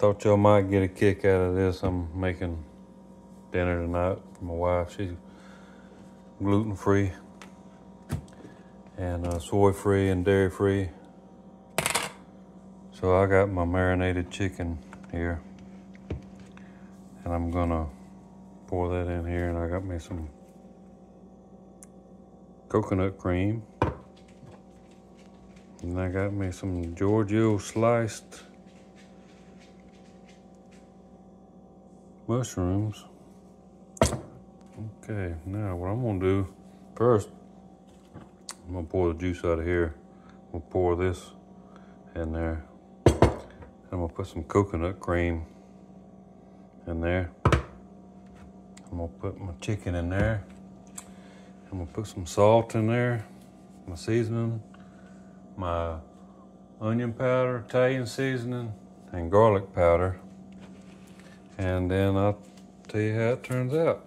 Thought y'all might get a kick out of this. I'm making dinner tonight for my wife. She's gluten free and uh, soy free and dairy free. So I got my marinated chicken here and I'm gonna pour that in here and I got me some coconut cream and I got me some Giorgio sliced mushrooms. Okay, now what I'm gonna do first, I'm gonna pour the juice out of here. I'm gonna pour this in there. I'm gonna put some coconut cream in there. I'm gonna put my chicken in there. I'm gonna put some salt in there, my seasoning, my onion powder, Italian seasoning, and garlic powder. And then I'll tell you how it turns out.